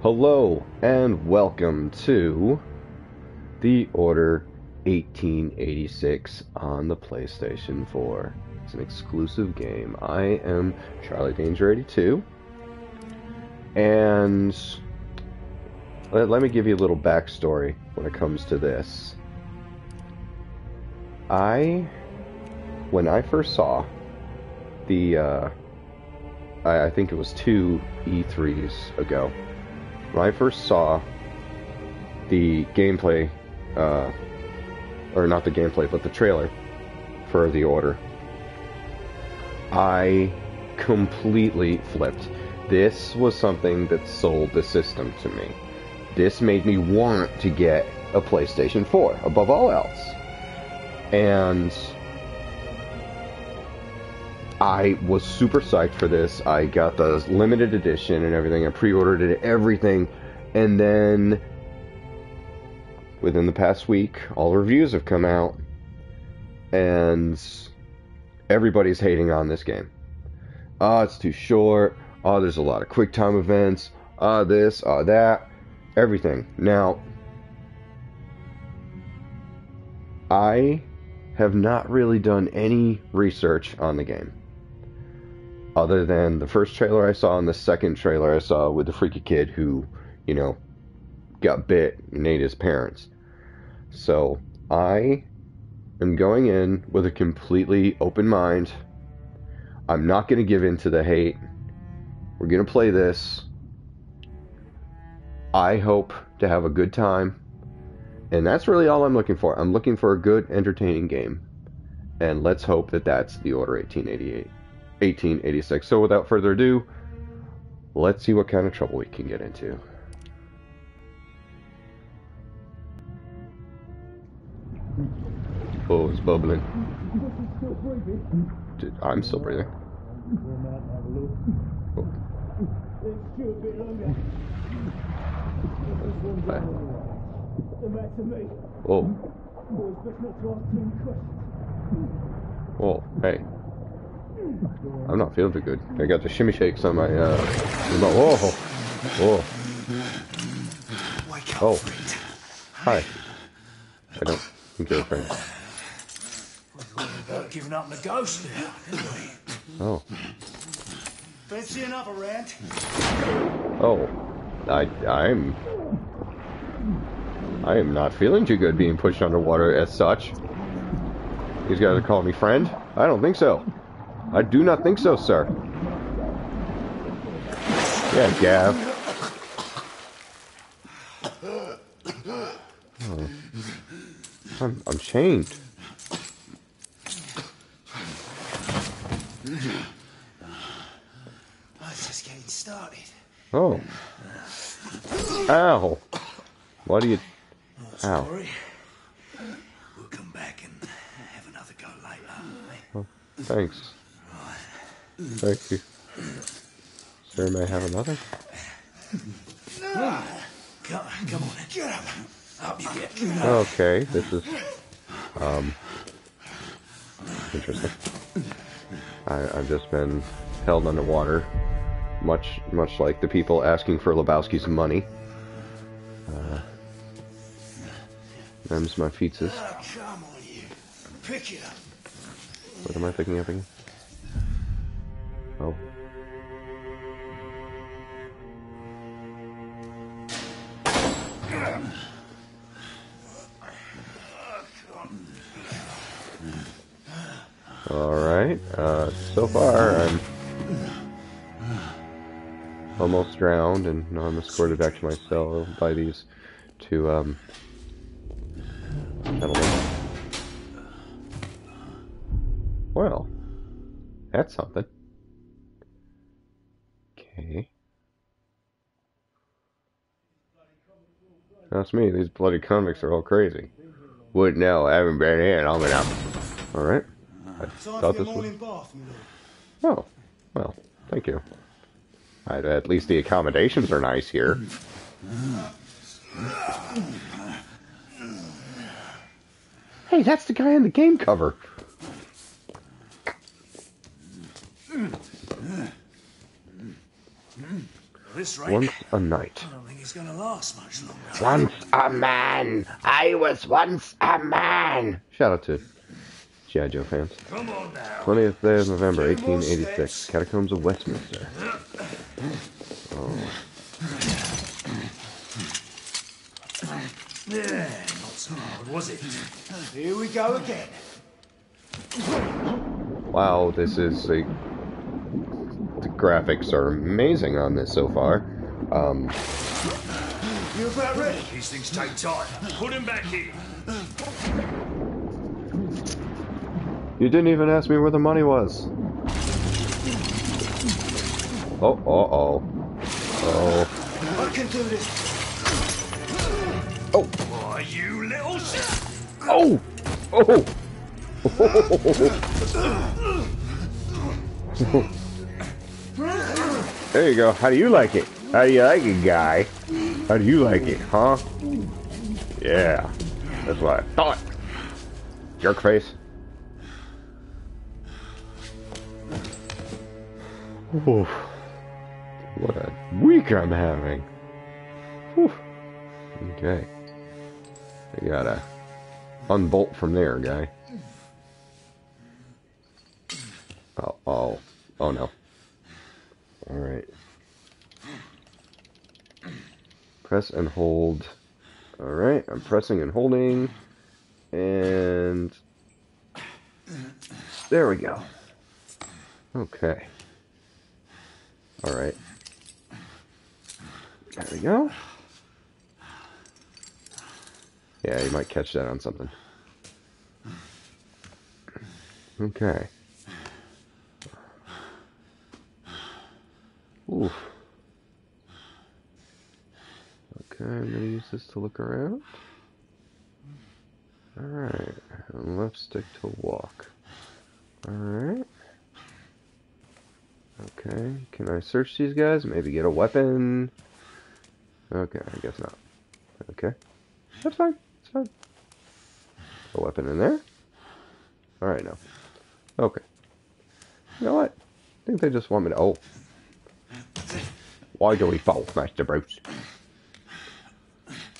Hello and welcome to the Order 1886 on the PlayStation 4. It's an exclusive game. I am Charlie Danger 82 and let, let me give you a little backstory when it comes to this. I, when I first saw the, uh, I, I think it was two E3s ago, when I first saw the gameplay, uh, or not the gameplay, but the trailer for The Order, I completely flipped. This was something that sold the system to me this made me want to get a PlayStation 4 above all else. And I was super psyched for this. I got the limited edition and everything. I pre-ordered it, everything. And then within the past week, all the reviews have come out and everybody's hating on this game. Oh, it's too short. Oh, there's a lot of quick time events. Ah, oh, this, ah, that everything. Now, I have not really done any research on the game. Other than the first trailer I saw and the second trailer I saw with the freaky kid who, you know, got bit and ate his parents. So, I am going in with a completely open mind. I'm not going to give in to the hate. We're going to play this. I hope to have a good time. And that's really all I'm looking for. I'm looking for a good, entertaining game. And let's hope that that's the Order 1888, 1886. So without further ado, let's see what kind of trouble we can get into. Oh, it's bubbling. Dude, I'm still breathing. Oh. Oh. Oh, hey. I'm not feeling too good. I got the shimmy shakes on my, uh, my, whoa, whoa. Oh. Hi. I don't think you're a friend. Giving up the ghost now, Oh. Fancy another rant? Oh. I, I'm... I am not feeling too good being pushed underwater as such. These guys are calling me friend? I don't think so. I do not think so, sir. Yeah, Gav. Oh. I'm, I'm chained. Oh, it's just getting started. Oh. Ow. Why do you... Ow. Sorry. We'll come back and have another go later. Oh, thanks. Thank you. Sir, may I have another? Come, come on, get up. Up you get. Okay, this is... Um... Interesting. I, I've just been held underwater much much like the people asking for Lebowski's money. Them's my pizzas. Oh, come on, you. Pick it up. What am I picking up again? Oh. Alright, uh, so far I'm almost drowned, and now I'm escorted back to my cell by these two um, that's something. Okay. That's me. These bloody convicts are all crazy. Wouldn't know. I haven't been in long enough. All right. I thought this was. Oh, well, thank you. At least the accommodations are nice here. Hey, that's the guy on the game cover. At this rate, Once a night. I don't think he's gonna last much longer. Once a man. I was once a man. Shout out to G.I. Joe fans. Come on now. 20th day of November, 1886. Catacombs of Westminster. Oh. Yeah, not so hard, was it? Here we go again. Wow, this is a. Graphics are amazing on this so far. Um, You about ready? These things take time. Put him back in. you didn't even ask me where the money was. Oh, oh, oh. Oh. I can do this. Oh. Why, you little shit. Oh! Oh! there you go. How do you like it? How do you like it, guy? How do you like it, huh? Yeah. That's what I thought. Jerk face. Oof. What a week I'm having. Whew. Okay. I gotta unbolt from there, guy. Oh, oh, oh no. Alright. Press and hold. Alright, I'm pressing and holding. And. There we go. Okay. Alright. There we go. Yeah, you might catch that on something. Okay. Oof. Okay, This to look around. Alright, and left stick to walk. Alright. Okay, can I search these guys? Maybe get a weapon? Okay, I guess not. Okay. That's fine. It's fine. A weapon in there? Alright, now. Okay. You know what? I think they just want me to. Oh. Why do we fall, Master Bruce?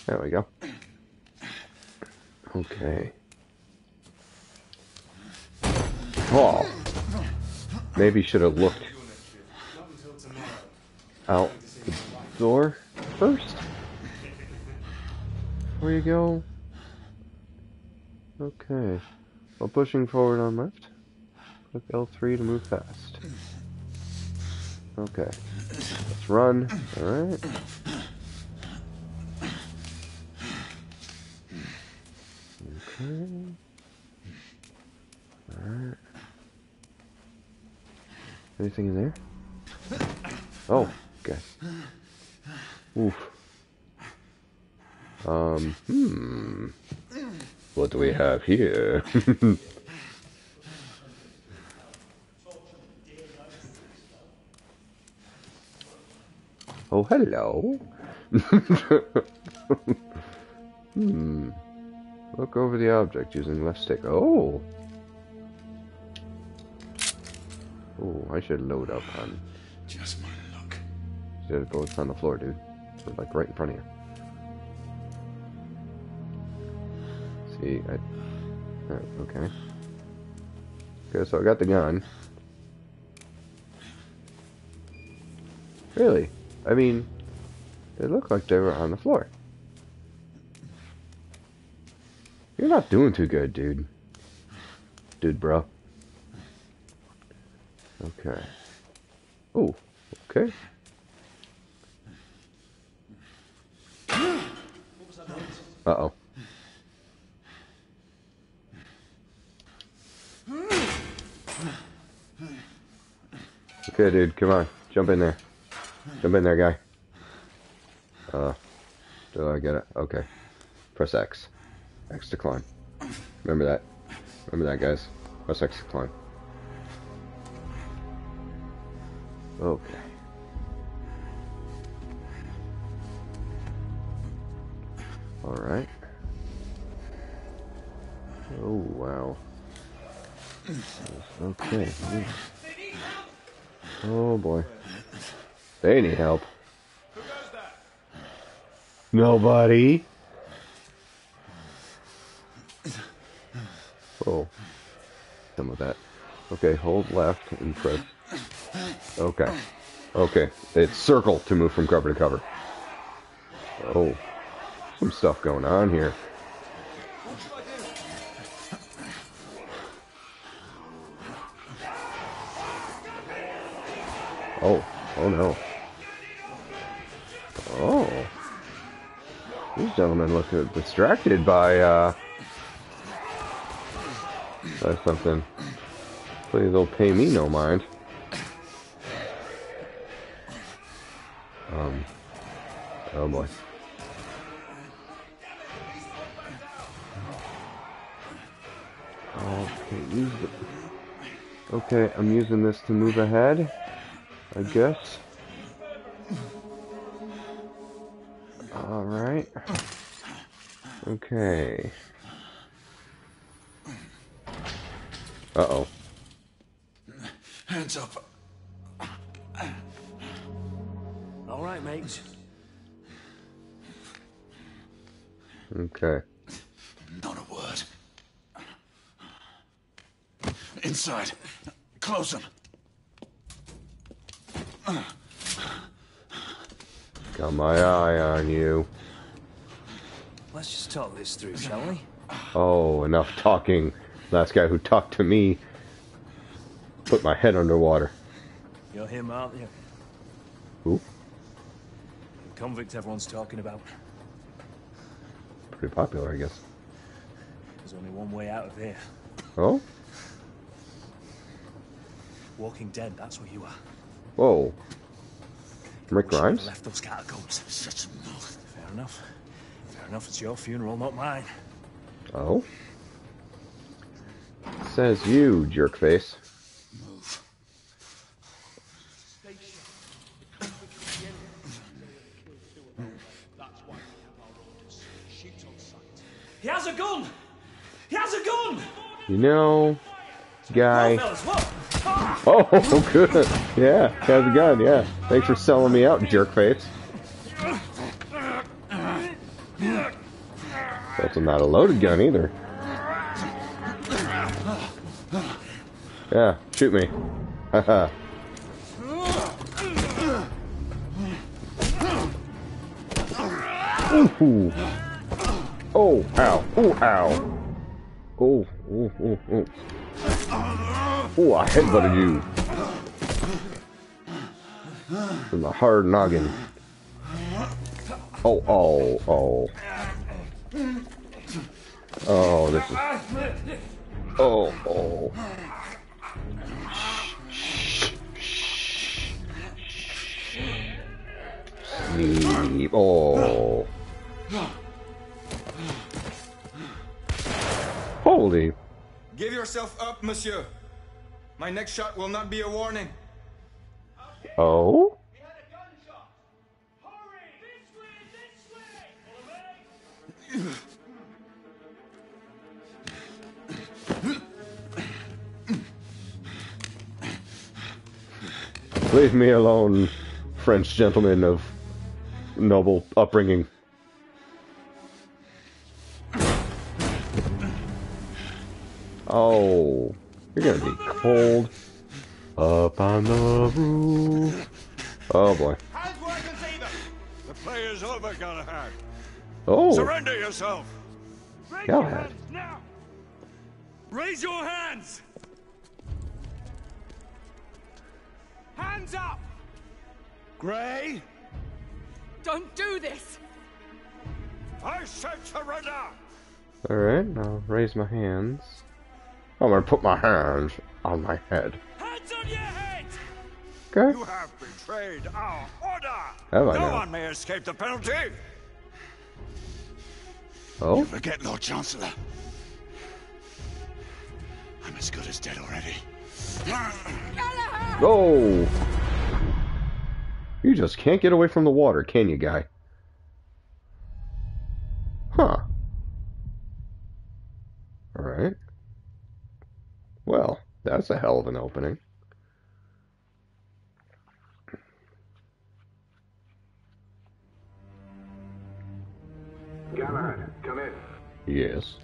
There we go. Okay. Oh. Maybe should have looked out the door first. Where you go? Okay. While pushing forward on left, click L3 to move fast. Okay. Let's run. Alright. Alright. Anything in there? Oh, okay. Oof. Um, hmm. What do we have here? oh, hello. hmm. Look over the object using left stick. Oh. Oh, I should load up on. Just my luck. Should go on the floor, dude. Or, like right in front of you. See, I. uh, okay. Okay, so I got the gun. Really? I mean, they look like they were on the floor. You're not doing too good, dude. Dude, bro. Okay. Oh, okay. Uh-oh. Okay, dude, come on. Jump in there. Jump in there, guy. Uh, do I get it? Okay. Press X. X to climb. Remember that. Remember that, guys. Press X to climb. Okay. Alright. Oh, wow. Okay. Oh, boy. They need help. Nobody. Oh. Some of that. Okay, hold left and press. Okay. Okay. It's circle to move from cover to cover. Oh. Some stuff going on here. Oh. Oh no. Oh. These gentlemen look distracted by, uh, by something. Please they'll pay me no mind. Um, oh boy. Okay, okay, I'm using this to move ahead, I guess. Alright. Okay. Uh-oh. Hands up. All right, mates. Okay. Not a word. Inside. Close them. Got my eye on you. Let's just talk this through, shall we? Oh, enough talking. Last guy who talked to me put my head underwater. You're him, aren't you? Who? The convict everyone's talking about. Pretty popular, I guess. There's only one way out of here. Oh? Walking Dead, that's what you are. Whoa. Rick Grimes? left those catacombs. Fair enough. Fair enough, it's your funeral, not mine. Oh? Says you, jerkface. Move. He has a gun! He has a gun! You know, guy. Ah! Oh, good. Yeah, has a gun, yeah. Thanks for selling me out, jerkface. That's not a loaded gun either. Yeah, shoot me. Ooh. Oh, ow. Oh, ow. Oh, oh, oh, oh. Oh, I headbutted you. With my hard noggin. Oh, oh, oh. Oh, this is. Oh, oh. Oh. Holy. Give yourself up, monsieur. My next shot will not be a warning. Oh? Leave me alone, French gentleman of noble upbringing. Oh, you're gonna be cold. Up on the roof. Oh boy. Hands where I can see them! The play's over, Galahad. Oh, Surrender yourself! Raise Galahad. your hands now! Raise your hands! Hands up! Gray, Don't do this! I said surrender! alright, I'll raise my hands. I'm gonna put my hands on my head. Hands on your head! Okay? You have betrayed our order! Have I no now? one may escape the penalty! Oh, You Forget, Lord Chancellor. I'm as good as dead already. Galahad! You just can't get away from the water, can you, guy? Huh. Alright. Well, that's a hell of an opening. Galahad, come in. Yes.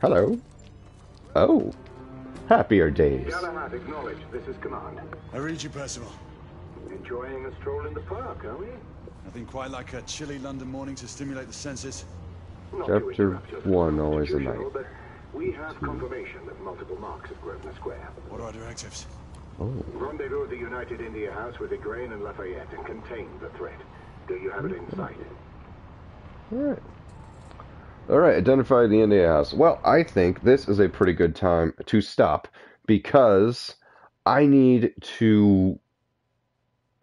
Hello. Oh. Happier days. Galahad, acknowledge. This is command. I read you, Percival. Enjoying a stroll in the park, are we? Nothing quite like a chilly London morning to stimulate the senses. Not Chapter one, always a knight. But we have confirmation of multiple marks at Grosvenor Square. What are our directives? Oh. Rendezvous at the United India House with Igraine and Lafayette and contain the threat. Do you have it in sight? Alright. Alright, identify the India House. Well, I think this is a pretty good time to stop because I need to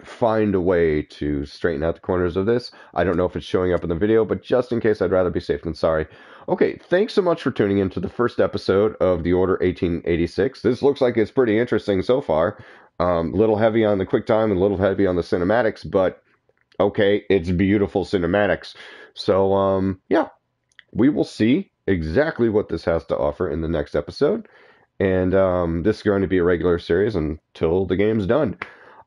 find a way to straighten out the corners of this. I don't know if it's showing up in the video, but just in case, I'd rather be safe than sorry. Okay, thanks so much for tuning in to the first episode of The Order 1886. This looks like it's pretty interesting so far. Um, a little heavy on the quick time and a little heavy on the cinematics, but okay, it's beautiful cinematics. So, um, yeah, we will see exactly what this has to offer in the next episode. And um, this is going to be a regular series until the game's done.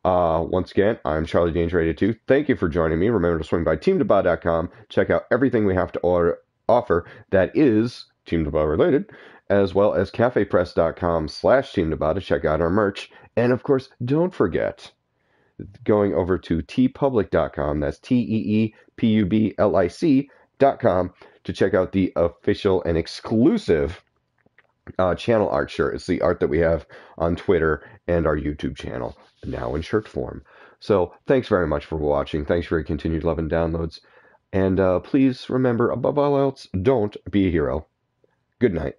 Uh, once again, I'm Charlie Danger 82. Thank you for joining me. Remember to swing by teamdbah.com. Check out everything we have to order, offer that is Team DBAH related, as well as cafepress.com slash Team to check out our merch. And of course, don't forget going over to teepublic.com. That's T E E P U B L I C.com to check out the official and exclusive uh, channel art shirt. It's the art that we have on Twitter and our YouTube channel, now in shirt form. So thanks very much for watching. Thanks for your continued love and downloads. And uh, please remember, above all else, don't be a hero. Good night.